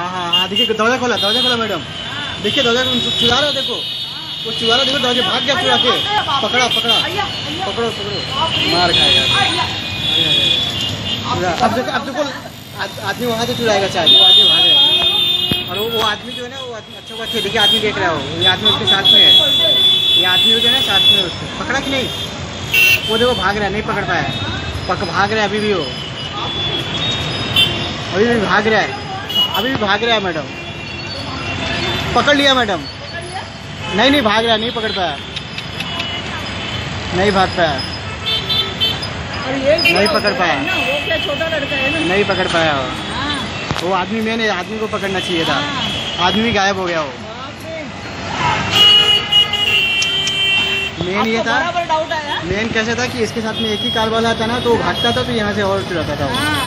हाँ हाँ हाँ देखिए दरवाज़ा खोला दरवाज़ा खोला, मैडम। देखिए, दरवाज़ा चुरा रहा देखो। वो चुरा रहा देखो, दरवाज़ा भाग गया चुरा के। पकड़ा पकड़ा। पकड़ो पकड़ो। मार खाएगा। अब देखो अब देखो, आद- आदमी वहाँ से चुराएगा चाय वो आदमी भाग रहा है। और वो आदमी जो है ना, वो आदमी अच्छा हुआ देखिए, आदमी देख रहा है ये आदमी उसके साथ में है। ये आदमी जो है ना, साथ में है उसके। पकड़ा कि नहीं? वो देखो, भाग रहा है, नहीं पकड़ पाया। पक, भाग रहा है अभी भी वो। अभी भी भाग रहा है। अभी भी भाग रहा है मैडम। पकड़ लिया मैडम। नहीं नहीं भाग रहा नहीं पकड़ पाया। नहीं भाग पाया। नहीं पकड़ पाया। छोटा लड़का है ना। नहीं पकड़ पाया वो। हाँ। वो आदमी मैंने आदमी को पकड़ना चाहिए था। हाँ। आदमी गायब हो गया वो। मेन ये था मेन कैसे था कि इसके साथ में एक ही कार वाला था ना तो वो भागता था तो यहाँ से और चुराता था